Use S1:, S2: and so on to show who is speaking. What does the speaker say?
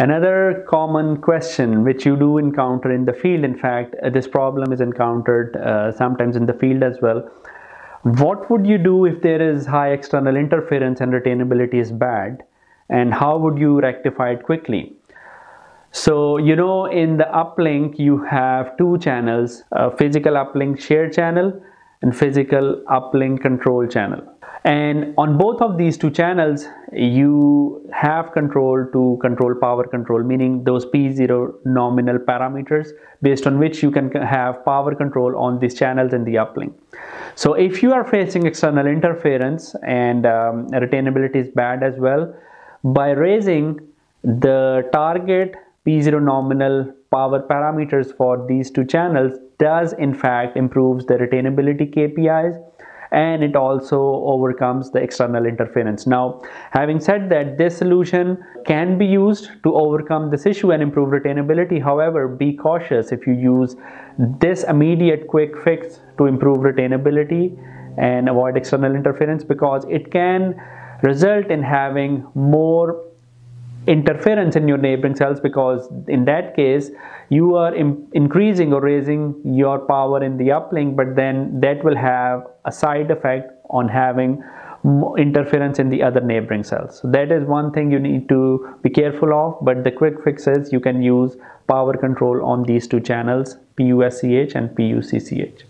S1: Another common question which you do encounter in the field, in fact, uh, this problem is encountered uh, sometimes in the field as well. What would you do if there is high external interference and retainability is bad? And how would you rectify it quickly? So, you know, in the uplink, you have two channels, physical uplink share channel and physical uplink control channel and on both of these two channels you have control to control power control meaning those p0 nominal parameters based on which you can have power control on these channels in the uplink. So if you are facing external interference and um, retainability is bad as well by raising the target p0 nominal power parameters for these two channels does in fact improves the retainability KPIs and it also overcomes the external interference. Now, having said that, this solution can be used to overcome this issue and improve retainability. However, be cautious if you use this immediate quick fix to improve retainability and avoid external interference because it can result in having more interference in your neighboring cells because in that case you are increasing or raising your power in the uplink but then that will have a side effect on having interference in the other neighboring cells. So that is one thing you need to be careful of but the quick fixes you can use power control on these two channels PUSCH and PUCCH